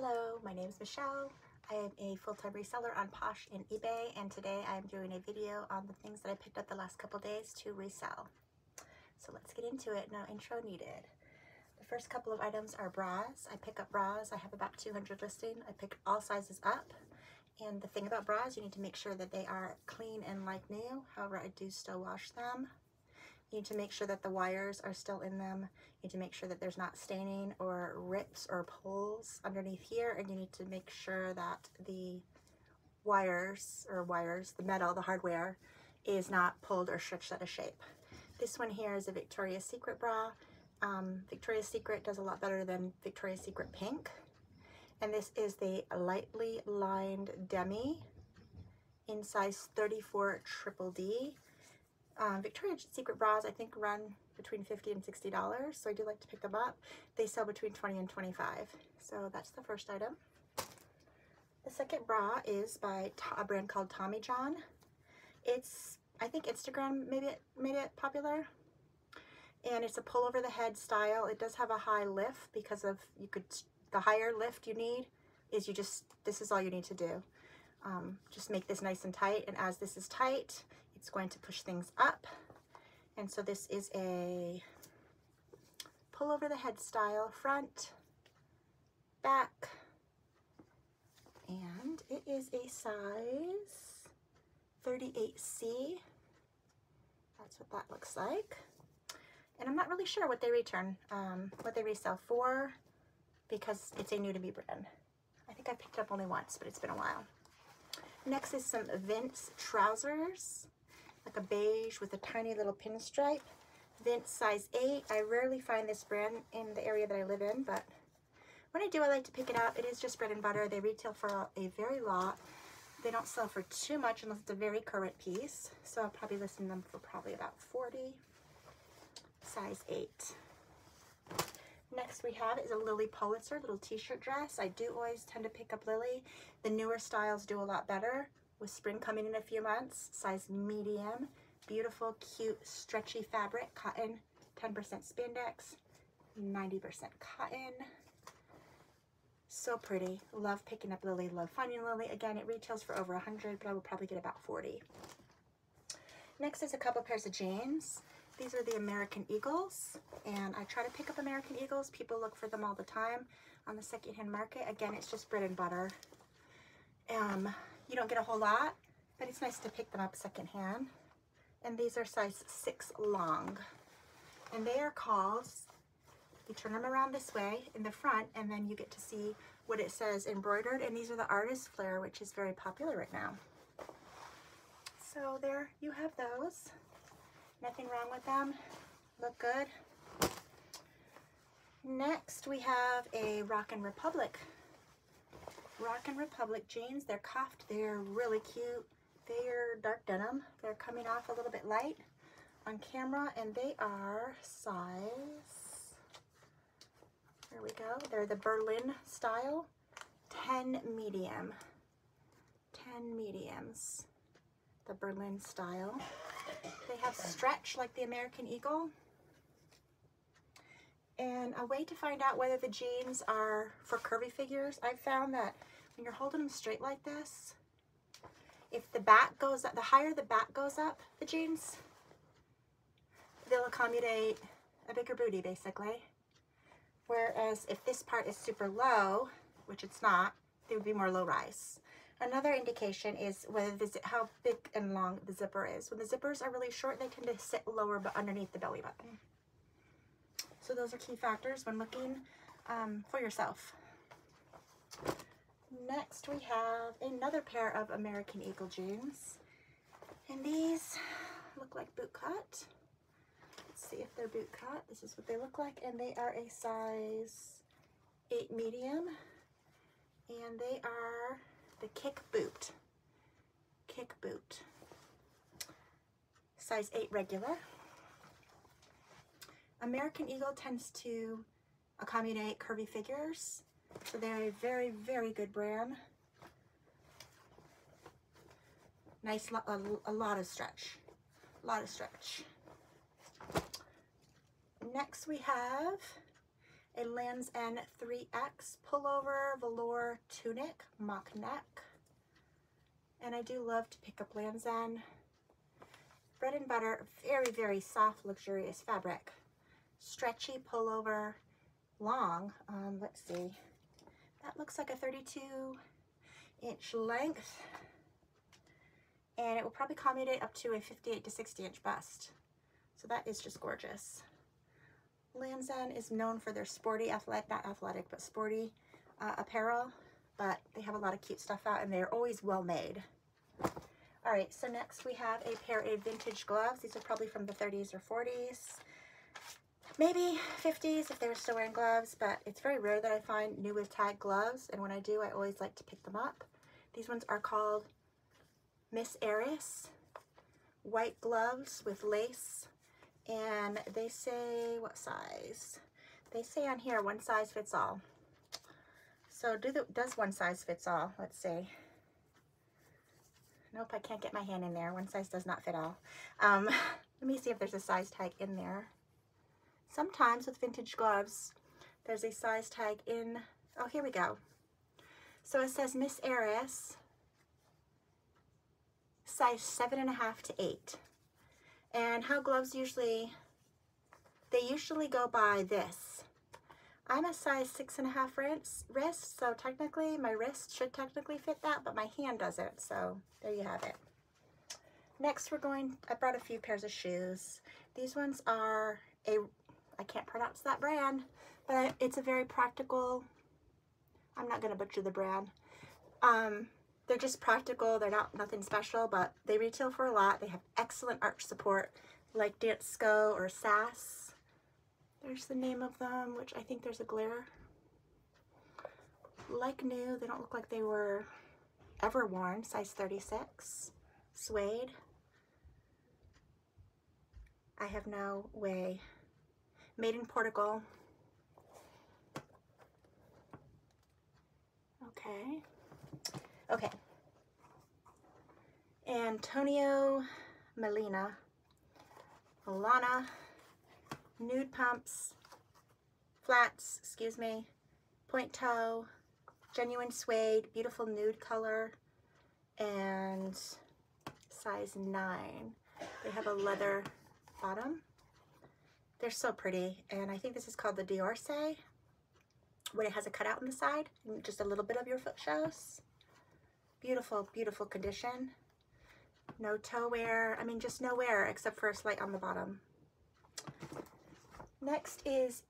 Hello, my name is Michelle. I am a full-time reseller on Posh and eBay and today I'm doing a video on the things that I picked up the last couple days to resell. So let's get into it. No intro needed. The first couple of items are bras. I pick up bras. I have about 200 listing. I pick all sizes up. And the thing about bras, you need to make sure that they are clean and like new. However, I do still wash them. You need to make sure that the wires are still in them. You need to make sure that there's not staining or rips or pulls underneath here. And you need to make sure that the wires or wires, the metal, the hardware is not pulled or stretched out of shape. This one here is a Victoria's Secret bra. Um, Victoria's Secret does a lot better than Victoria's Secret Pink. And this is the lightly lined demi in size 34 triple D. Um, Victoria's Secret bras, I think, run between 50 and $60, so I do like to pick them up. They sell between 20 and 25 so that's the first item. The second bra is by a brand called Tommy John. It's, I think Instagram maybe it made it popular. And it's a pull over the head style. It does have a high lift because of, you could, the higher lift you need is you just, this is all you need to do. Um, just make this nice and tight. And as this is tight, it's going to push things up. And so this is a pull over the head style front, back, and it is a size 38C. That's what that looks like. And I'm not really sure what they return, um, what they resell for, because it's a new to me brand. I think I picked it up only once, but it's been a while. Next is some Vince trousers like a beige with a tiny little pinstripe. Vince size 8. I rarely find this brand in the area that I live in, but when I do, I like to pick it up. It is just bread and butter. They retail for a, very lot. They don't sell for too much unless it's a very current piece. So I'll probably list them for probably about 40. Size 8. Next we have is a Lilly Pulitzer little t-shirt dress. I do always tend to pick up Lilly. The newer styles do a lot better with spring coming in a few months, size medium, beautiful, cute, stretchy fabric, cotton, 10% spandex, 90% cotton. So pretty. Love picking up Lilly, Love finding Lilly. Again, it retails for over 100 but I will probably get about 40 Next is a couple pairs of jeans. These are the American Eagles, and I try to pick up American Eagles. People look for them all the time on the secondhand market. Again, it's just bread and butter. Um, you don't get a whole lot, but it's nice to pick them up secondhand. And these are size 6 long. And they are called, you turn them around this way in the front, and then you get to see what it says embroidered. And these are the artist flare, which is very popular right now. So there you have those. Nothing wrong with them. Look good. Next, we have a Rock & Republic Rock & Republic jeans. They're cuffed. They're really cute. They're dark denim. They're coming off a little bit light on camera and they are size, there we go. They're the Berlin style, 10 medium. 10 mediums, the Berlin style. They have stretch like the American Eagle. And a way to find out whether the jeans are for curvy figures, I've found that when you're holding them straight like this, if the back goes up, the higher the back goes up, the jeans, they'll accommodate a bigger booty basically. Whereas if this part is super low, which it's not, they would be more low rise. Another indication is whether the, how big and long the zipper is. When the zippers are really short, they tend to sit lower but underneath the belly button. So those are key factors when looking um, for yourself. Next we have another pair of American Eagle jeans. And these look like boot cut. Let's see if they're boot cut. This is what they look like. And they are a size 8 medium. And they are the kick boot. Kick boot. Size 8 regular. American Eagle tends to accommodate curvy figures. So they're a very, very good brand. Nice, a, a lot of stretch. A lot of stretch. Next we have a Lands' End 3X pullover velour tunic, mock neck. And I do love to pick up Lands' End. Bread and butter, very, very soft, luxurious fabric. Stretchy pullover, long. Um, let's see. That looks like a 32 inch length. And it will probably accommodate up to a 58 to 60 inch bust. So that is just gorgeous. Lands' End is known for their sporty, athletic, not athletic, but sporty uh, apparel. But they have a lot of cute stuff out and they're always well made. All right, so next we have a pair of vintage gloves. These are probably from the 30s or 40s. Maybe 50s if they were still wearing gloves, but it's very rare that I find new with tag gloves. And when I do, I always like to pick them up. These ones are called Miss Eris. White gloves with lace and they say what size they say on here one size fits all so do the does one size fits all let's see nope I can't get my hand in there one size does not fit all um, let me see if there's a size tag in there sometimes with vintage gloves there's a size tag in oh here we go so it says Miss Eris size seven and a half to eight and how gloves usually, they usually go by this. I'm a size six and a half wrist, so technically my wrist should technically fit that, but my hand doesn't, so there you have it. Next we're going, I brought a few pairs of shoes. These ones are a, I can't pronounce that brand, but it's a very practical, I'm not going to butcher the brand. Um, they're just practical. They're not nothing special, but they retail for a lot. They have excellent arch support like Dansko or SAS. There's the name of them, which I think there's a glare. Like new, they don't look like they were ever worn. Size 36. Suede. I have no way. Made in Portugal. Okay. Okay. Antonio Melina, Milana, nude pumps, flats, excuse me, point toe, genuine suede, beautiful nude color, and size 9. They have a leather bottom. They're so pretty, and I think this is called the d'Orsay, when it has a cutout on the side, just a little bit of your foot shows. Beautiful, beautiful condition. No toe wear. I mean, just no wear except for a slight on the bottom. Next is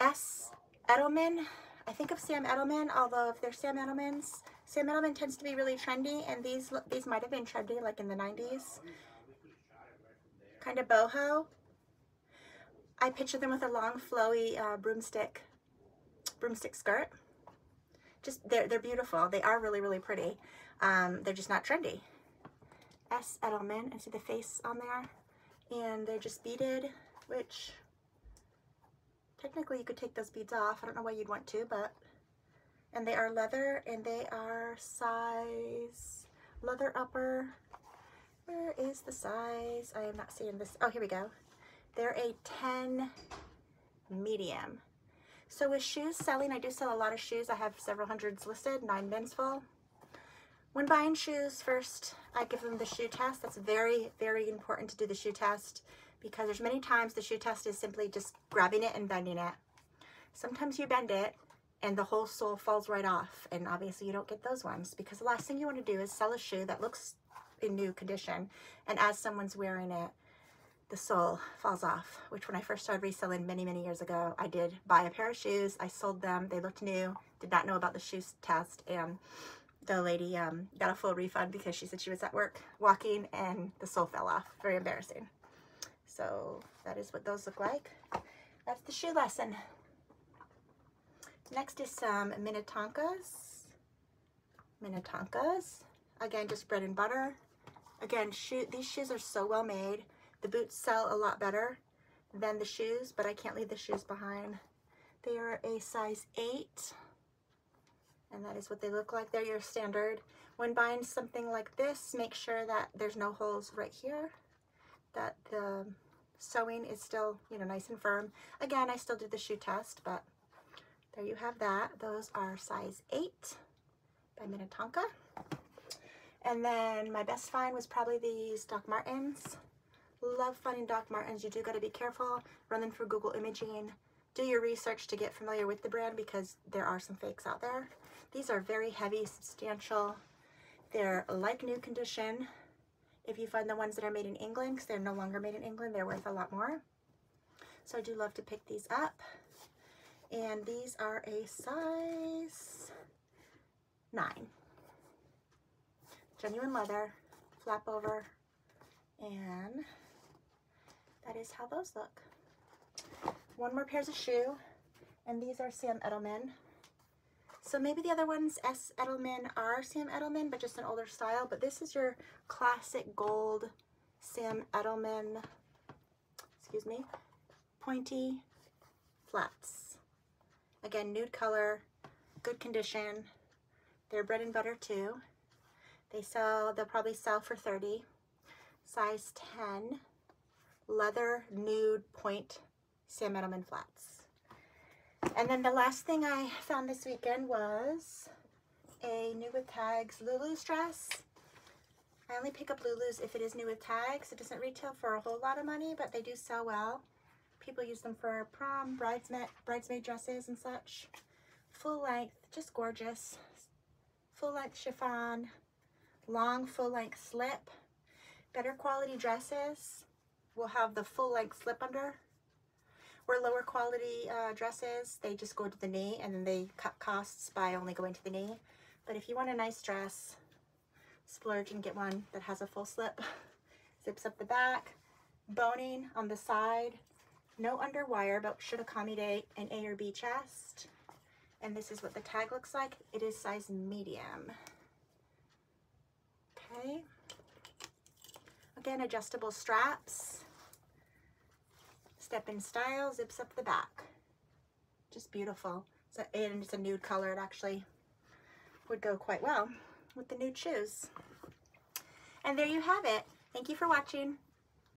S. Edelman. I think of Sam Edelman, although if they're Sam Edelman's, Sam Edelman tends to be really trendy, and these these might have been trendy like in the 90s. Kind of boho. I picture them with a long, flowy uh, broomstick, broomstick skirt just they're, they're beautiful. They are really, really pretty. Um, they're just not trendy. S. Edelman, and see the face on there? And they're just beaded, which technically you could take those beads off. I don't know why you'd want to, but, and they are leather and they are size leather upper. Where is the size? I am not seeing this. Oh, here we go. They're a 10 medium. So with shoes selling, I do sell a lot of shoes. I have several hundreds listed, nine bins full. When buying shoes, first I give them the shoe test. That's very, very important to do the shoe test because there's many times the shoe test is simply just grabbing it and bending it. Sometimes you bend it and the whole sole falls right off and obviously you don't get those ones because the last thing you want to do is sell a shoe that looks in new condition and as someone's wearing it the sole falls off, which when I first started reselling many, many years ago, I did buy a pair of shoes. I sold them. They looked new. Did not know about the shoes test. And the lady um, got a full refund because she said she was at work walking and the sole fell off. Very embarrassing. So that is what those look like. That's the shoe lesson. Next is some Minnetonkas. Minnetonkas. Again, just bread and butter. Again, shoe, these shoes are so well made. The boots sell a lot better than the shoes, but I can't leave the shoes behind. They are a size 8, and that is what they look like. They're your standard. When buying something like this, make sure that there's no holes right here, that the sewing is still, you know, nice and firm. Again, I still did the shoe test, but there you have that. Those are size 8 by Minnetonka. And then my best find was probably these Doc Martens. Love finding Doc Martens. You do got to be careful. Run them through Google Imaging. Do your research to get familiar with the brand because there are some fakes out there. These are very heavy, substantial. They're like new condition. If you find the ones that are made in England, because they're no longer made in England, they're worth a lot more. So I do love to pick these up. And these are a size 9. Genuine leather, flap over, and that is how those look. One more pairs of shoe, and these are Sam Edelman. So maybe the other ones, S. Edelman, are Sam Edelman, but just an older style. But this is your classic gold Sam Edelman, excuse me, pointy flats. Again, nude color, good condition. They're bread and butter too. They sell, they'll probably sell for 30. Size 10, leather nude point Sam Edelman flats. And then the last thing I found this weekend was a new with tags Lulu's dress. I only pick up Lulu's if it is new with tags. It doesn't retail for a whole lot of money, but they do sell well. People use them for prom, bridesmaid, bridesmaid dresses and such. Full length, just gorgeous. Full length chiffon, long full length slip. Better quality dresses will have the full length slip under. Where lower quality uh, dresses, they just go to the knee and then they cut costs by only going to the knee. But if you want a nice dress, splurge and get one that has a full slip. Zips up the back, boning on the side, no underwire, but should accommodate an A or B chest. And this is what the tag looks like. It is size medium. Okay. Again, adjustable straps. Step in style, zips up the back. Just beautiful. So, and it's a nude color. It actually would go quite well with the nude shoes. And there you have it. Thank you for watching.